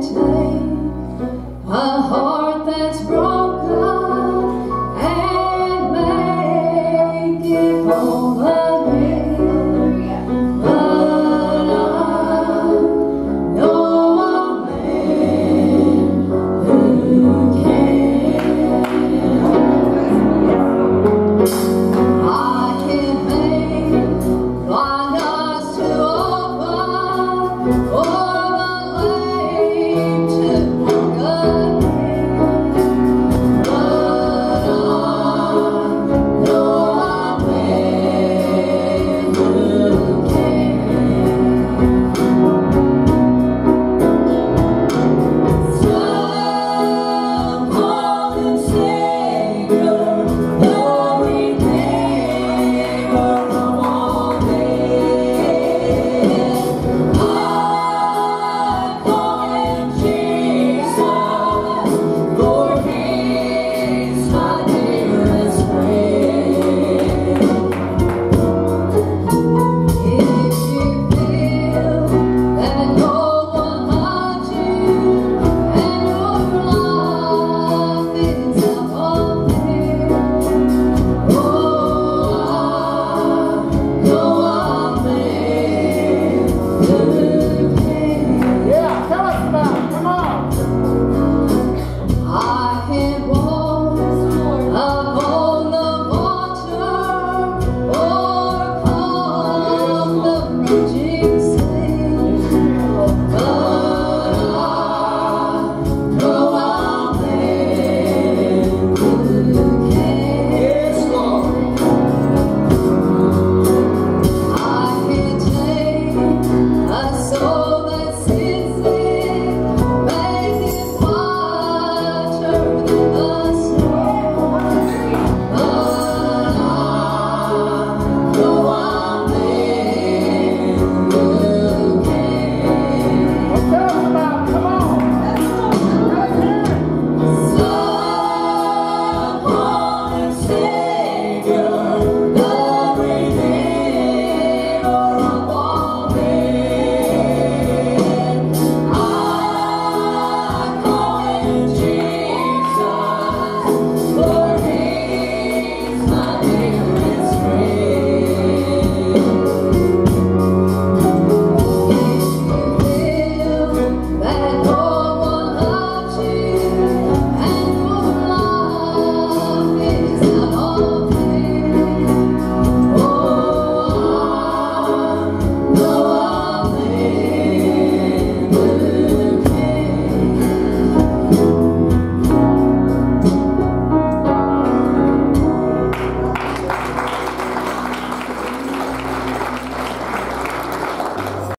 imagine